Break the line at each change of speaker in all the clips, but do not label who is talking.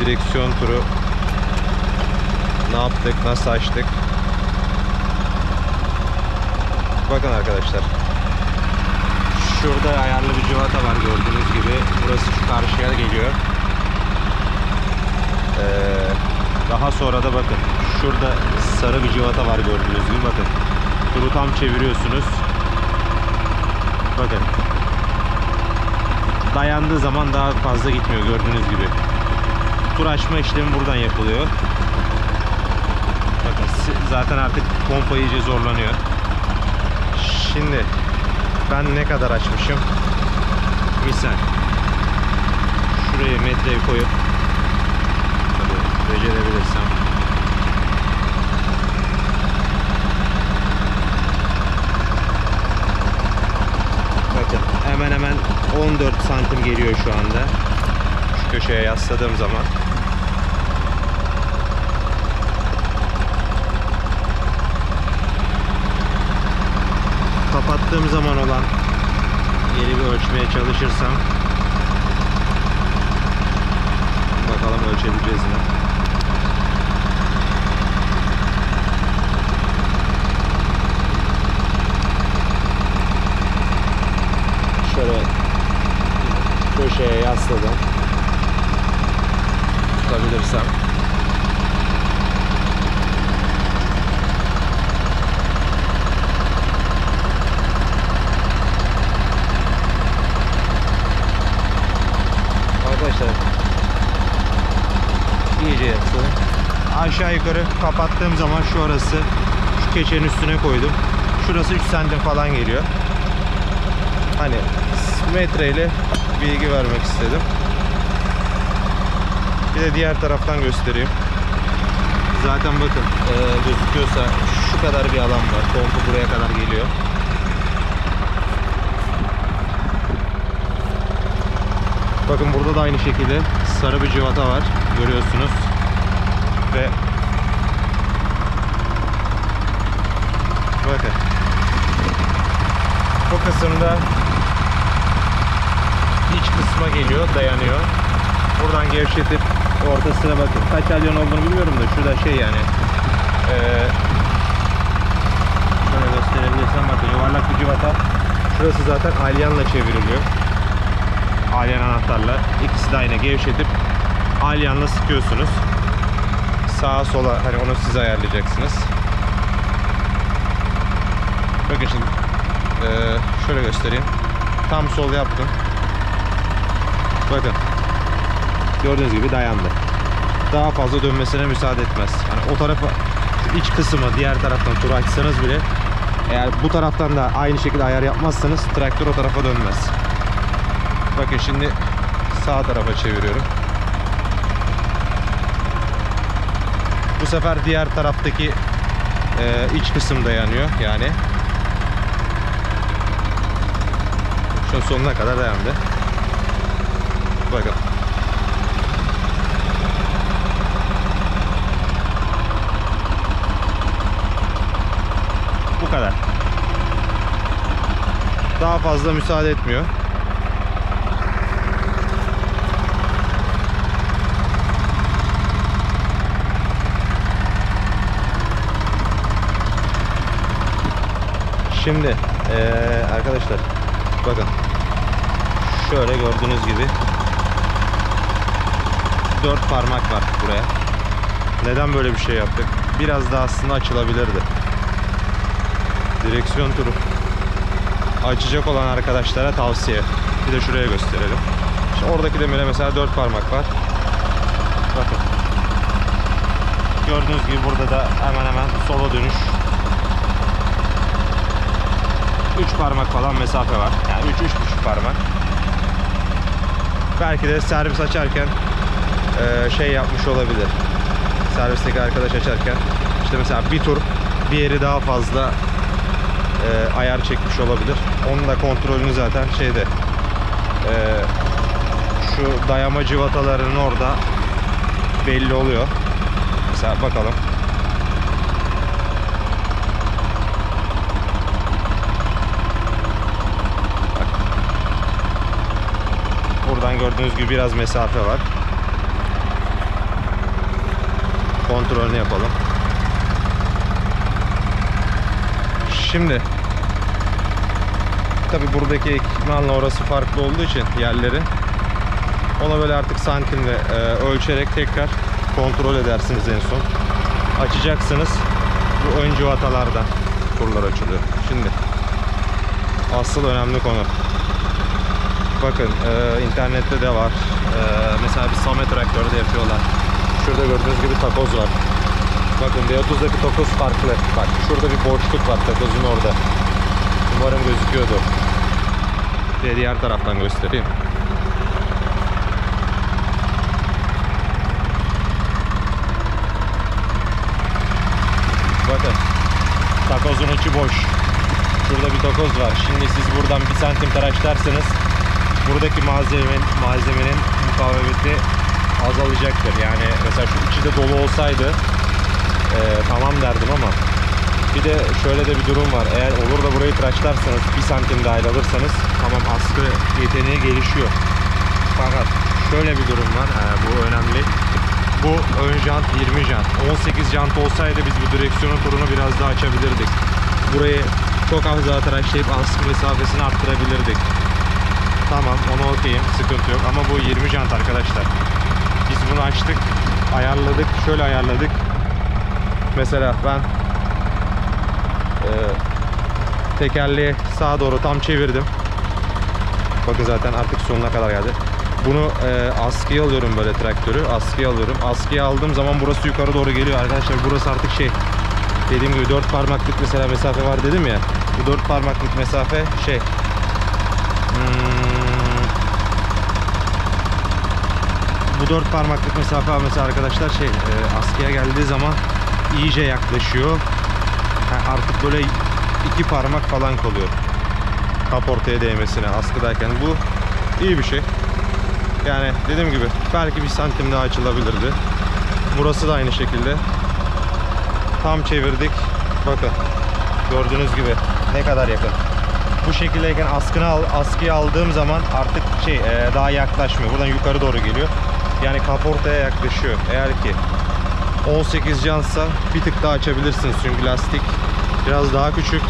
direksiyon turu ne yaptık, nasıl açtık. Bakın arkadaşlar. Şurada ayarlı bir civata var gördüğünüz gibi. Burası şu karşıya geliyor. Ee, daha sonra da bakın. Şurada sarı bir civata var gördüğünüz gibi. Bakın. Turu tam çeviriyorsunuz. Bakın. Dayandığı zaman daha fazla gitmiyor gördüğünüz gibi. Tur açma işlemi buradan yapılıyor. Bakın zaten artık pompa iyice zorlanıyor. Şimdi ben ne kadar açmışım? Misal. Şuraya metreyi koyup tabii becerebilirsem. Bakın hemen hemen 14 santim geliyor şu anda. Şu köşeye yasladığım zaman. Kapattığım zaman olan yeri bir ölçmeye çalışırsam bakalım ölçebileceğiz mi? Şöyle köşeye yasladım. Tutabilirsem. Arkadaşlar iyice yasladım. Aşağı yukarı kapattığım zaman şu arası şu keçenin üstüne koydum. Şurası 3 santim falan geliyor. Hani metreyle bilgi vermek istedim. Bir de diğer taraftan göstereyim. Zaten bakın e, gözüküyorsa şu kadar bir alan var. Pompa buraya kadar geliyor. Bakın burada da aynı şekilde sarı bir civata var. Görüyorsunuz. Ve bakın bu kısımda iç kısma geliyor, dayanıyor. Buradan gevşetip ortasına bakın. Kaç alyon olduğunu bilmiyorum da şurada şey yani. Ee, şöyle gösterebilirsem bakın yuvarlak bir civata. Şurası zaten alyanla çevriliyor. Alyan anahtarla. İkisi de aynı gevşetip alyanla sıkıyorsunuz. Sağa sola hani onu siz ayarlayacaksınız. Bakın şimdi ee, şöyle göstereyim. Tam sol yaptım. Bakın. Gördüğünüz gibi dayandı. Daha fazla dönmesine müsaade etmez. Hani o tarafa iç kısmı diğer taraftan turu açsanız bile eğer bu taraftan da aynı şekilde ayar yapmazsanız traktör o tarafa dönmez. Bakın şimdi sağ tarafa çeviriyorum. Bu sefer diğer taraftaki e, iç kısım dayanıyor yani. Şu sonuna kadar dayandı. Bakın. Bu kadar. Daha fazla müsaade etmiyor. Şimdi eee, arkadaşlar bakın şöyle gördüğünüz gibi dört parmak var buraya. Neden böyle bir şey yaptık? Biraz daha aslında açılabilirdi. Direksiyon turu açacak olan arkadaşlara tavsiye. Bir de şuraya gösterelim. İşte oradaki demire mesela dört parmak var. Bakın. Gördüğünüz gibi burada da hemen hemen sola dönüş 3 parmak falan mesafe var. Yani 3 3,5 parmak. Belki de servis açarken eee, şey yapmış olabilir. Servisteki arkadaş açarken işte mesela bir tur bir yeri daha fazla eee, ayar çekmiş olabilir. Onun da kontrolünü zaten şeyde eee, şu dayama civatalarının orada belli oluyor. Mesela bakalım. Buradan gördüğünüz gibi biraz mesafe var. kontrolünü yapalım. Şimdi tabi buradaki ekipmanla orası farklı olduğu için yerleri ona böyle artık santimle e, ölçerek tekrar kontrol edersiniz en son. Açacaksınız. Bu ön civatalardan turlar açılıyor. Şimdi asıl önemli konu. Bakın e, internette de var. E, mesela bir Same traktörde yapıyorlar. Şurada gördüğünüz gibi takoz var. Bakın V30'daki takoz farklı. Bak şurada bir boşluk var takozun orada. Umarım gözüküyordu. Bir de diğer taraftan göstereyim. Bakın takozun içi boş. Şurada bir takoz var. Şimdi siz buradan bir santim tıraşlarsanız buradaki malzemenin, malzemenin mukavemeti azalacaktır. Yani mesela şu içi de dolu olsaydı e, tamam derdim ama bir de şöyle de bir durum var. Eğer olur da burayı tıraşlarsanız bir santim dahil alırsanız tamam askı yeteneği gelişiyor. Fakat şöyle bir durum var. e, bu önemli. Bu ön jant 20 jant. 18 jant olsaydı biz bu direksiyonun turunu biraz daha açabilirdik. Burayı çok az daha tıraşlayıp askı mesafesini arttırabilirdik. Tamam onu okeyim sıkıntı yok ama bu 20 jant arkadaşlar. Biz bunu açtık ayarladık şöyle ayarladık. Mesela ben e, tekerleği sağa doğru tam çevirdim. Bakın zaten artık sonuna kadar geldi. Bunu e, askıya alıyorum böyle traktörü. Askıya alıyorum. Askıya aldığım zaman burası yukarı doğru geliyor arkadaşlar. Burası artık şey dediğim gibi 4 parmaklık mesela mesafe var dedim ya. Bu 4 parmaklık mesafe şey hmm, bu 4 parmaklık mesafe mesela arkadaşlar şey e, askıya geldiği zaman iyice yaklaşıyor. Ha, artık böyle iki parmak falan kalıyor. Kaportaya değmesine askıdayken bu iyi bir şey. Yani dediğim gibi belki bir santim daha açılabilirdi. Burası da aynı şekilde. Tam çevirdik. Bakın. Gördüğünüz gibi ne kadar yakın. Bu şekildeyken askını al, askıya aldığım zaman artık şey e, daha yaklaşmıyor. Buradan yukarı doğru geliyor. Yani kaportaya yaklaşıyor. Eğer ki 18 cansa bir tık daha açabilirsiniz çünkü lastik biraz daha küçük.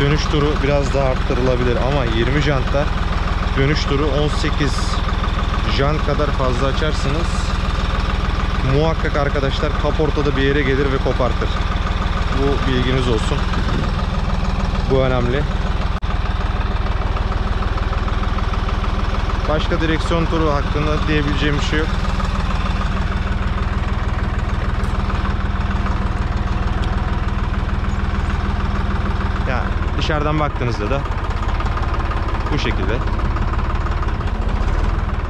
Dönüş turu biraz daha arttırılabilir ama 20 jantta dönüş turu 18 jant kadar fazla açarsınız muhakkak arkadaşlar kaportada bir yere gelir ve kopartır. Bu bilginiz olsun. Bu önemli. Başka direksiyon turu hakkında diyebileceğim bir şey yok. Ya dışarıdan baktığınızda da bu şekilde.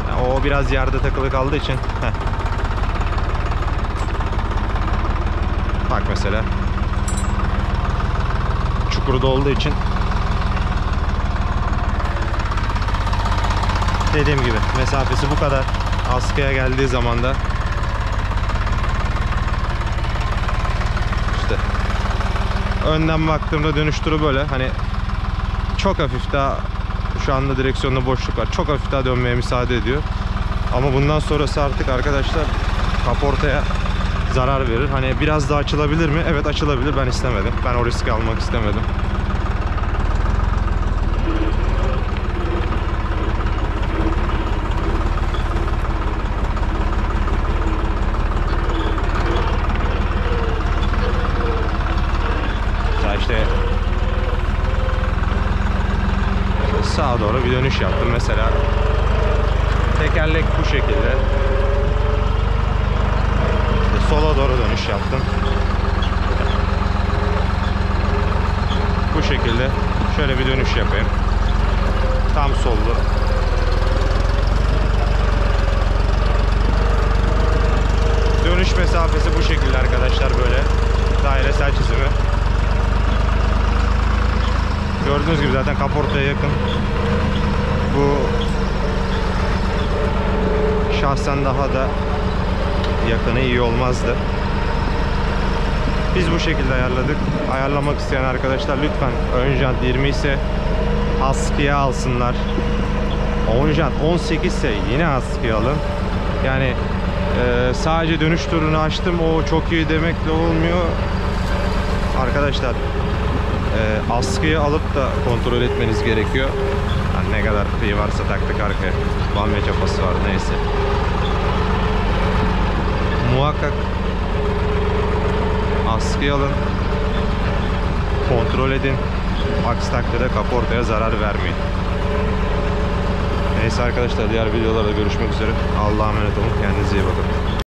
Ya o biraz yerde takılı kaldığı için. Heh. Bak mesela. Çukurda olduğu için. Dediğim gibi mesafesi bu kadar. Askıya geldiği zaman da işte önden baktığımda dönüş turu böyle hani çok hafif daha şu anda direksiyonda boşluk var. Çok hafif daha dönmeye müsaade ediyor. Ama bundan sonrası artık arkadaşlar kaportaya zarar verir. Hani biraz daha açılabilir mi? Evet açılabilir. Ben istemedim. Ben o riski almak istemedim. Ya işte sağa doğru bir dönüş yaptım mesela. Tekerlek bu şekilde. İşte sola doğru dönüş yaptım. Bu şekilde şöyle bir dönüş yapayım. Tam sollu. Dönüş mesafesi bu şekilde arkadaşlar böyle. Dairesel çizimi. Gördüğünüz gibi zaten kaportaya yakın. Bu şahsen daha da yakını iyi olmazdı. Biz bu şekilde ayarladık. Ayarlamak isteyen arkadaşlar lütfen ön jant 20 ise askıya alsınlar. Ön jant 18 ise yine askıya alın. Yani Ee, sadece dönüş turunu açtım. O çok iyi demekle olmuyor. Arkadaşlar e, askıyı alıp da kontrol etmeniz gerekiyor. Ne kadar iyi varsa taktık arkaya. Bamya çapası var neyse. Muhakkak askıyı alın. Kontrol edin. Aksi takdirde kaportaya zarar vermeyin. Neyse arkadaşlar diğer videolarda görüşmek üzere. Allah'a emanet olun. Kendinize iyi bakın.